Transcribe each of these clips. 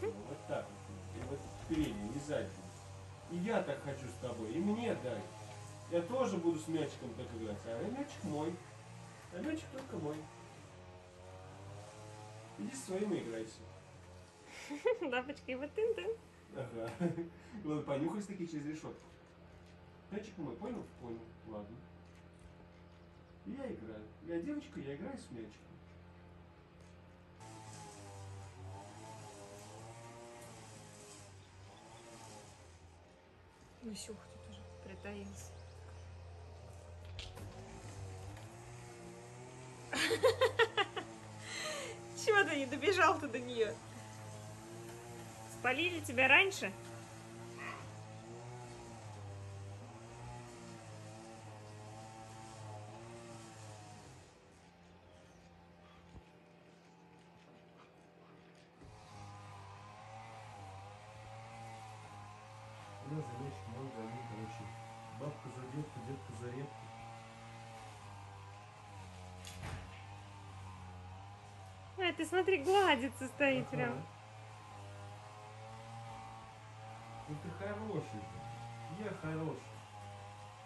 Вот так вот. И вот переднюю, и заднюю. И я так хочу с тобой, и мне дай. Я тоже буду с мячиком так играть, а мячик мой. А мячик только мой. Иди со своим и играйся. Лапочка, и вот ты ты. Ага. Ладно, понюхай такие через решетку. Мячик мой, понял? Понял. Ладно. Я играю. Я девочка, я играю с мячиком. Васюха тут уже притаился. Чего ты не добежал-то до нее? Спалили тебя раньше? Да, за мячиком, он за ним, короче. Бабка за детку, детка за репку. Ай, ты смотри, гладится стоит Ага. прям. Ну ты хороший. Я хороший.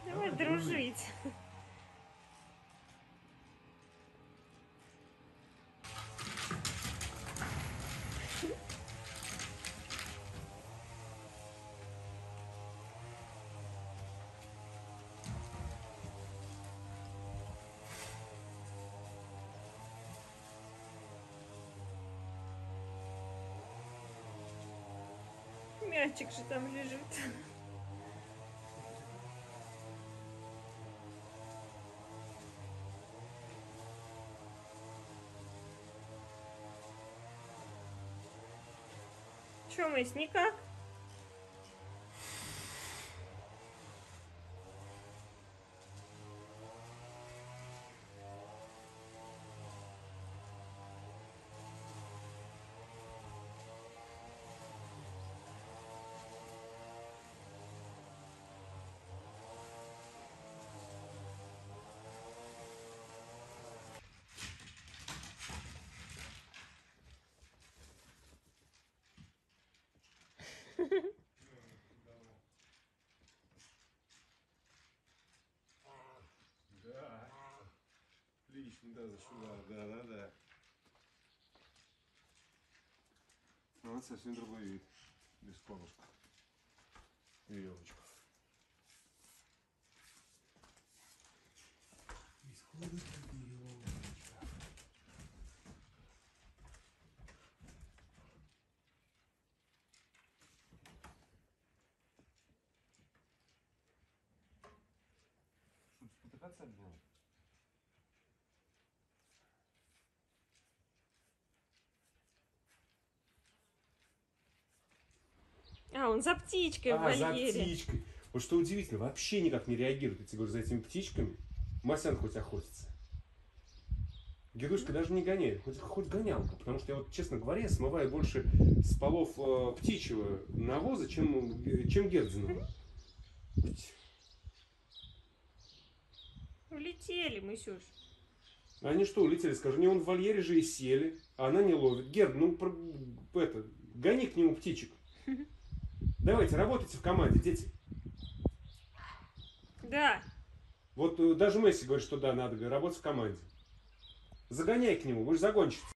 Давай Давай дружить. дружить. Мячик же там лежит. Че, мысь, никак? Отлично, да, зашугал. Да, да, да. Ну, вот совсем другой вид. Без колышка. Веревочка. Без колышка веревочка. Что, спотыкаться обязательно? А, он за птичкой в А, за вольере. птичкой. Вот что удивительно, вообще никак не реагирует, я тебе говорю, за этими птичками. Масян хоть охотится. Герушка даже не гоняет, хоть, хоть гонялка, потому что я вот, честно говоря, я смываю больше с полов э, птичьего навоза, чем, чем Гердзинова. Улетели, Мысюш. Они что, улетели, скажи, не он в вольере же и сели, а она не ловит. Герд, ну, про- это, гони к нему птичек. Давайте, работайте в команде, дети. Да. Вот э, даже Месси говорит, что да, надо работать в команде. Загоняй к нему, вы же загонщица.